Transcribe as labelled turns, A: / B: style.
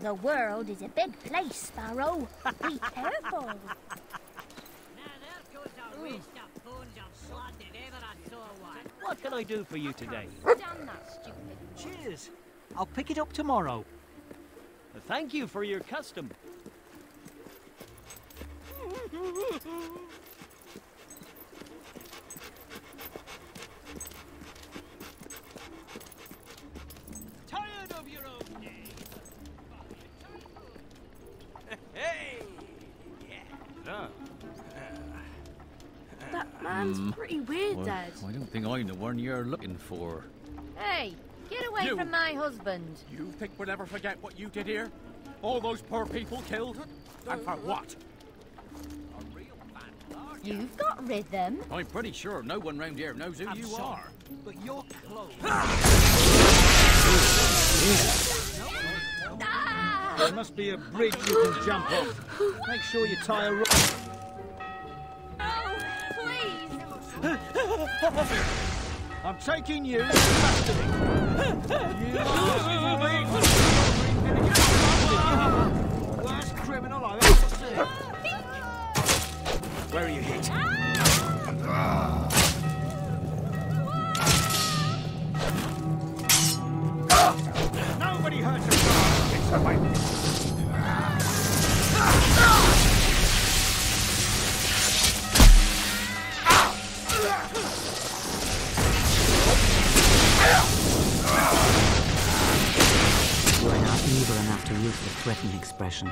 A: The world is a big place, Sparrow. Be careful.
B: Now there goes a waste of bones of slot if ever I saw one.
C: What can I do for you today?
A: Damn that stupid.
C: Cheers. I'll pick it up tomorrow. Thank you for your custom.
D: That man's mm. pretty weird,
E: Well,
D: Dad.
E: I don't think I'm the one you're looking for.
F: Hey, get away
G: You.
F: from my husband.
G: You think we'll ever forget what you did here? All those poor people killed? And for what?
F: You've got rhythm.
E: I'm pretty sure no one round here knows who
C: I'm
E: you
C: sorry,
E: are.
C: But your clothes. Ah!
H: There must be a bridge you can jump off. Make sure you tie a rope. I'm taking you into custody. You are Worst criminal I've ever seen. Where are you hit? Ah! Nobody hurts a dog. It's the
I: To use the threatening expression.